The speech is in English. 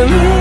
You.